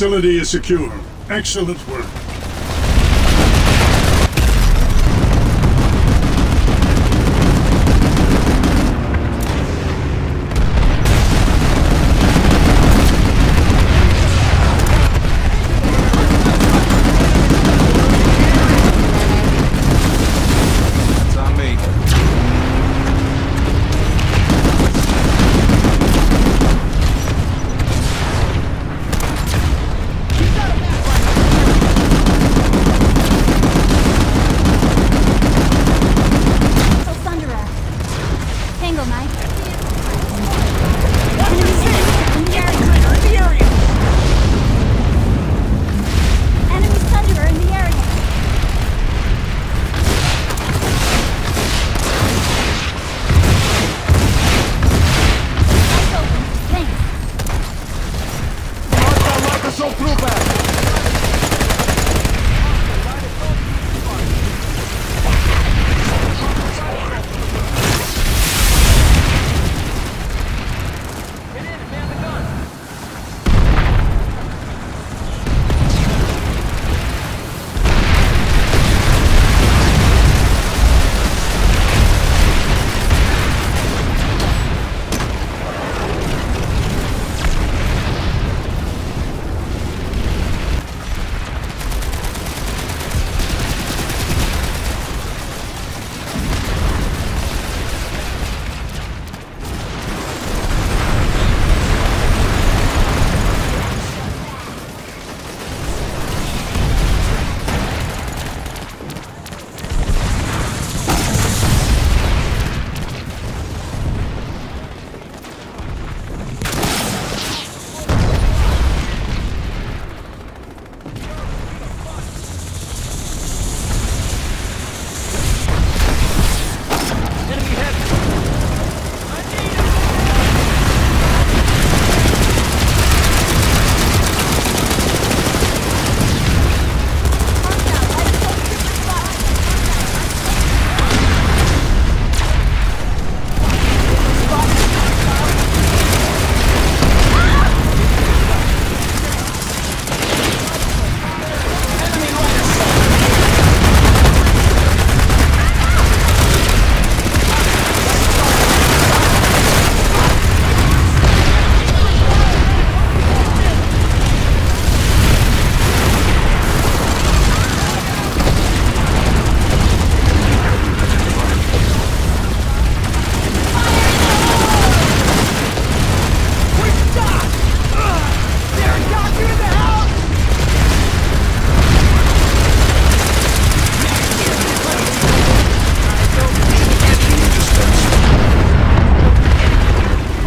facility is secure. Excellent work.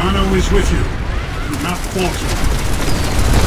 Ano is with you. Do not falter.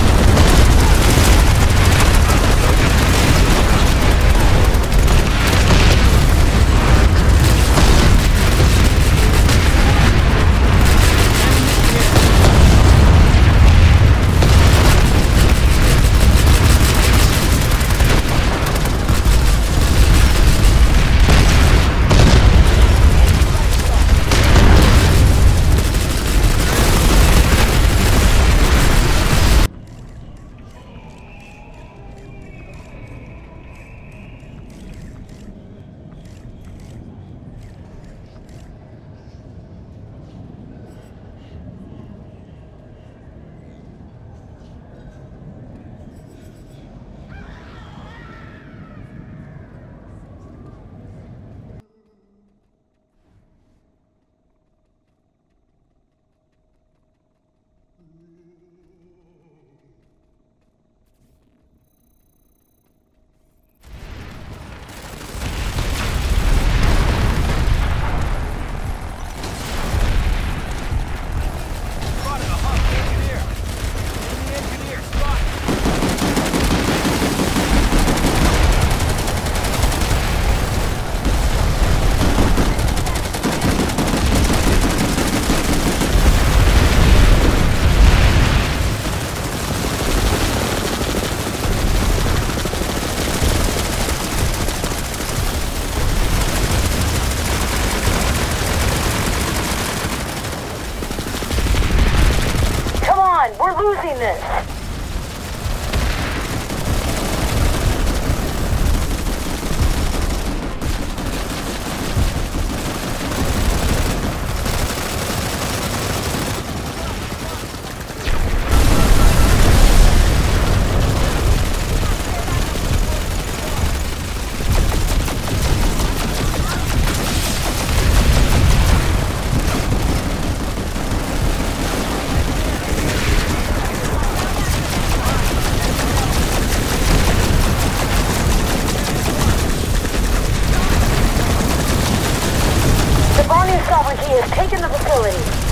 Sovereignty has taken the facility.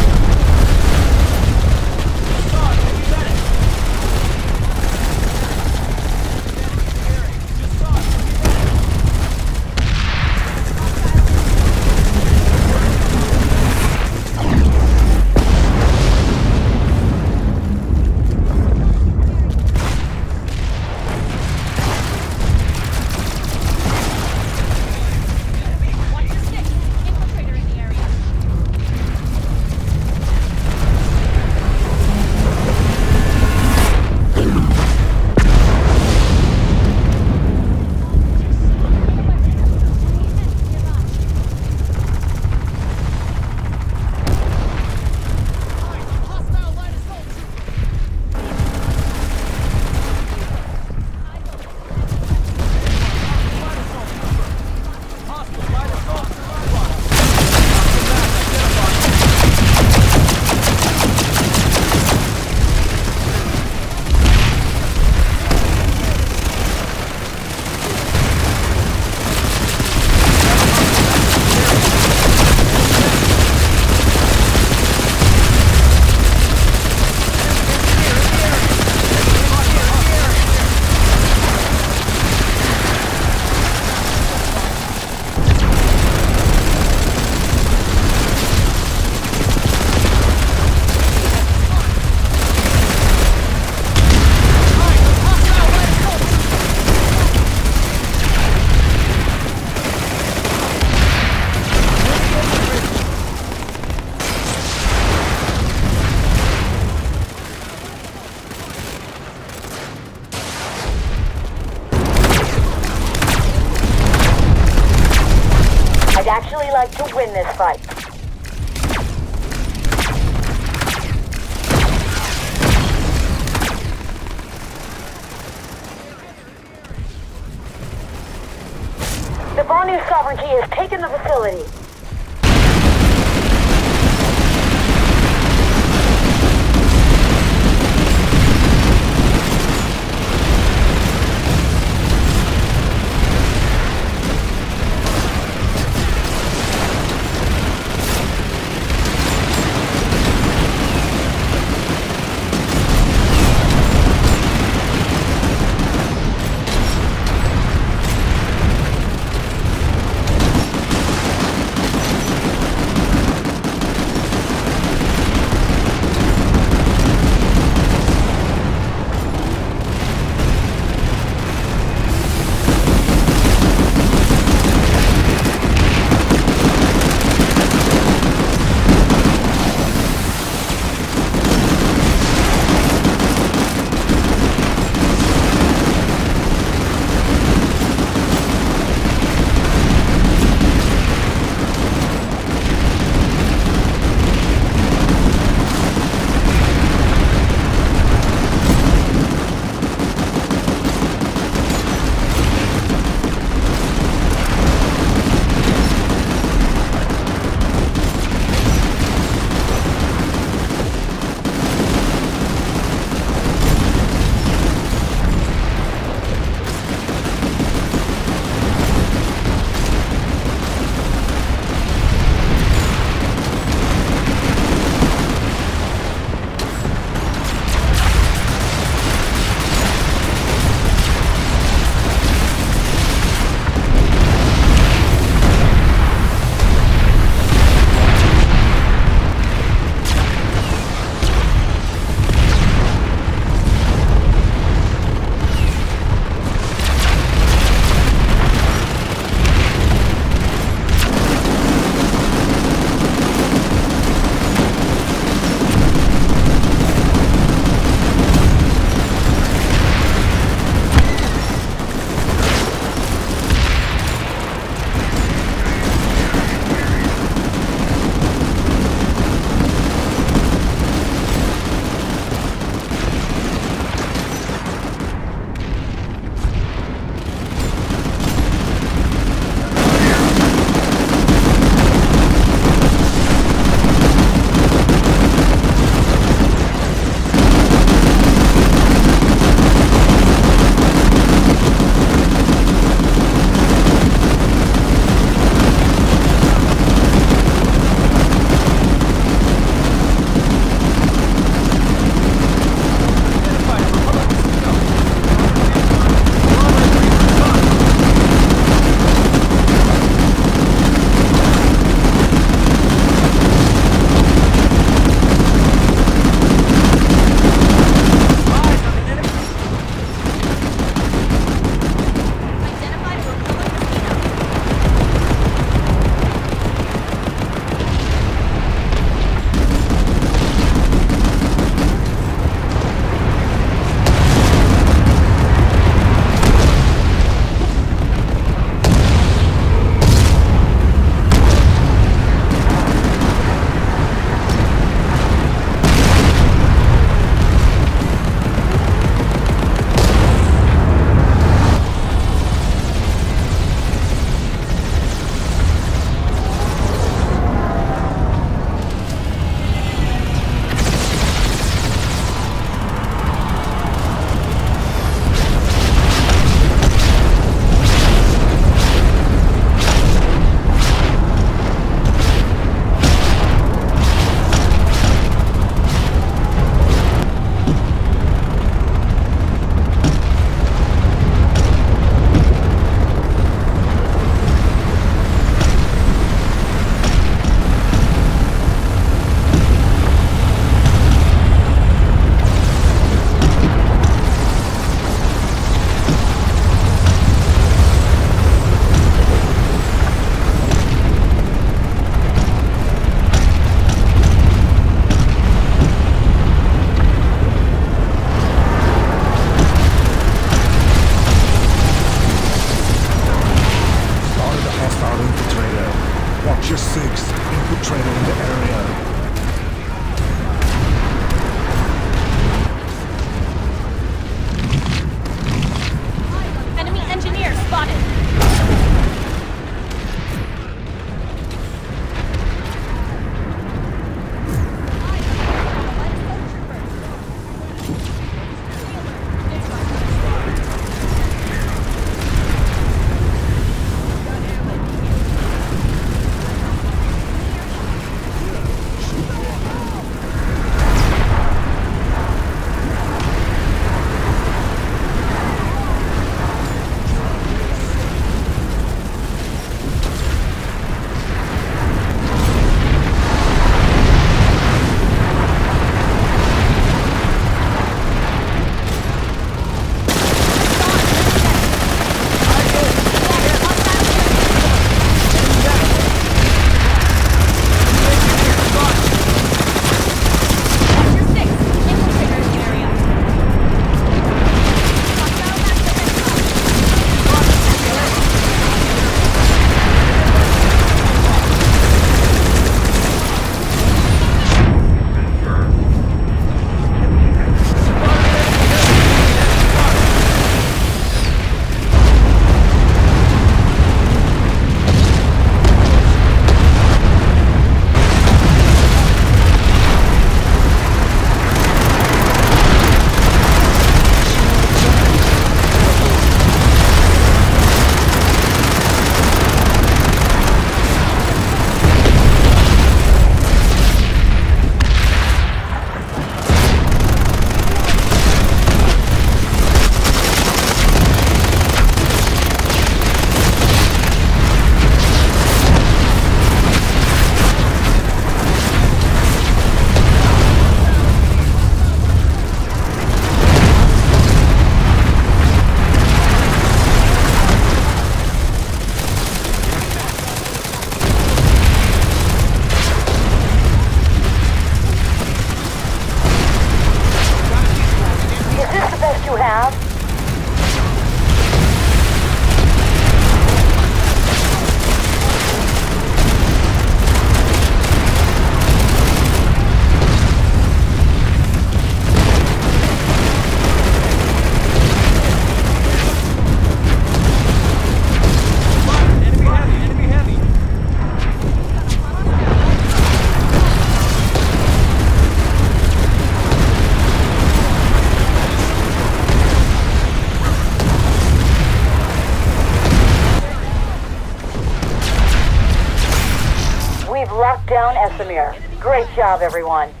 Job, everyone.